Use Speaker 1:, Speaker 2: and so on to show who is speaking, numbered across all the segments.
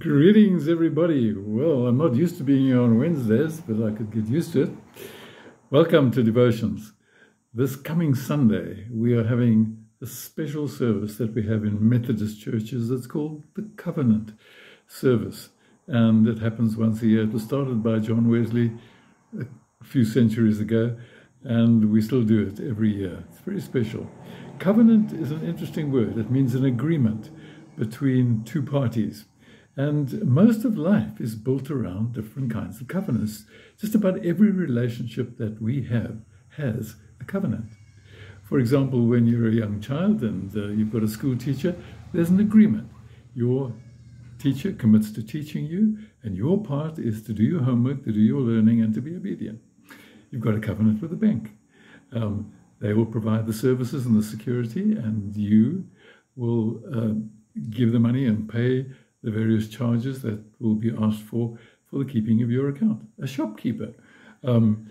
Speaker 1: Greetings, everybody. Well, I'm not used to being here on Wednesdays, but I could get used to it. Welcome to Devotions. This coming Sunday, we are having a special service that we have in Methodist churches. It's called the Covenant Service, and it happens once a year. It was started by John Wesley a few centuries ago, and we still do it every year. It's very special. Covenant is an interesting word. It means an agreement between two parties. And most of life is built around different kinds of covenants. Just about every relationship that we have has a covenant. For example, when you're a young child and uh, you've got a school teacher, there's an agreement. Your teacher commits to teaching you, and your part is to do your homework, to do your learning, and to be obedient. You've got a covenant with the bank. Um, they will provide the services and the security, and you will uh, give the money and pay the various charges that will be asked for for the keeping of your account. A shopkeeper, um,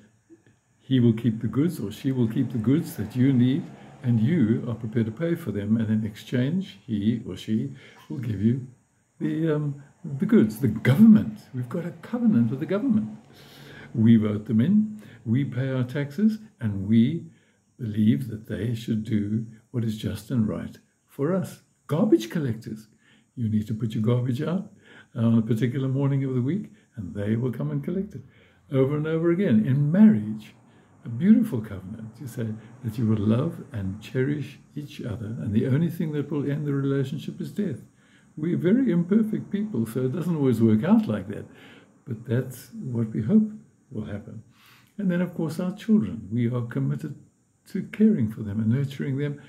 Speaker 1: he will keep the goods or she will keep the goods that you need, and you are prepared to pay for them. And in exchange, he or she will give you the um, the goods. The government, we've got a covenant with the government. We vote them in, we pay our taxes, and we believe that they should do what is just and right for us. Garbage collectors, you need to put your garbage out uh, on a particular morning of the week, and they will come and collect it over and over again. In marriage, a beautiful covenant. You say that you will love and cherish each other, and the only thing that will end the relationship is death. We're very imperfect people, so it doesn't always work out like that. But that's what we hope will happen. And then, of course, our children. We are committed to caring for them and nurturing them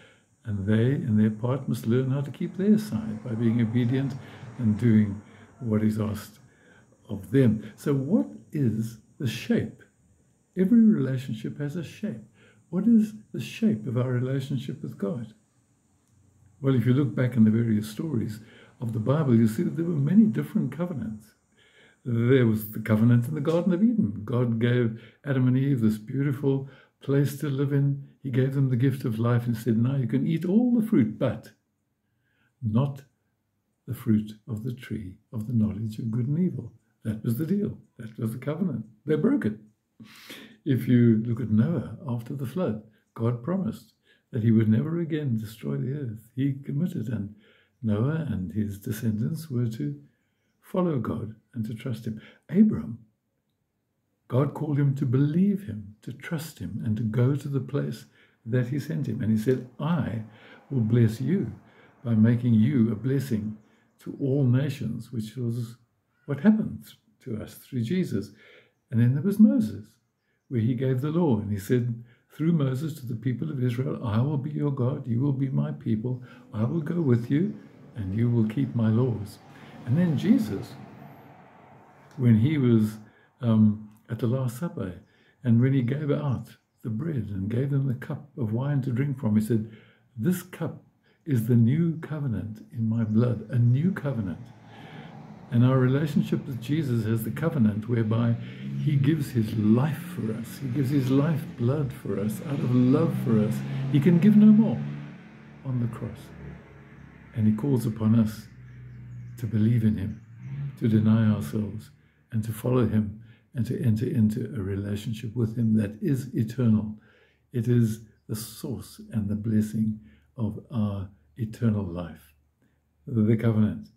Speaker 1: and they, in their part, must learn how to keep their side by being obedient and doing what is asked of them. So, what is the shape? Every relationship has a shape. What is the shape of our relationship with God? Well, if you look back in the various stories of the Bible, you see that there were many different covenants. There was the covenant in the Garden of Eden. God gave Adam and Eve this beautiful place to live in. He gave them the gift of life and said, Now you can eat all the fruit, but not the fruit of the tree of the knowledge of good and evil. That was the deal. That was the covenant. They broke it. If you look at Noah after the flood, God promised that he would never again destroy the earth. He committed, and Noah and his descendants were to follow God and to trust him. Abram God called him to believe him, to trust him, and to go to the place that he sent him. And he said, I will bless you by making you a blessing to all nations, which was what happened to us through Jesus. And then there was Moses, where he gave the law. And he said, through Moses to the people of Israel, I will be your God, you will be my people, I will go with you, and you will keep my laws. And then Jesus, when he was um, at the Last Supper. And when he gave out the bread and gave them the cup of wine to drink from, he said, This cup is the new covenant in my blood, a new covenant. And our relationship with Jesus has the covenant whereby he gives his life for us. He gives his life blood for us out of love for us. He can give no more on the cross. And he calls upon us to believe in him, to deny ourselves, and to follow him and to enter into a relationship with Him that is eternal. It is the source and the blessing of our eternal life, the covenant.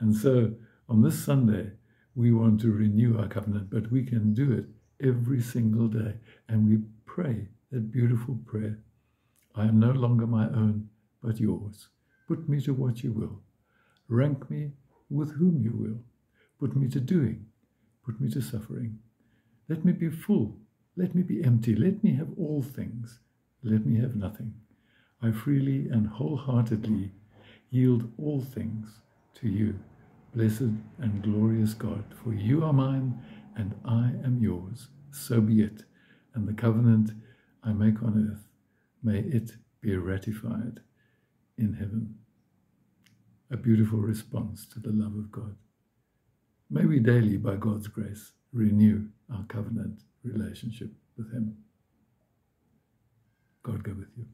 Speaker 1: And so on this Sunday, we want to renew our covenant, but we can do it every single day. And we pray that beautiful prayer I am no longer my own, but yours. Put me to what you will. Rank me with whom you will. Put me to doing put me to suffering. Let me be full. Let me be empty. Let me have all things. Let me have nothing. I freely and wholeheartedly yield all things to you, blessed and glorious God, for you are mine and I am yours. So be it. And the covenant I make on earth, may it be ratified in heaven. A beautiful response to the love of God. May we daily, by God's grace, renew our covenant relationship with Him. God go with you.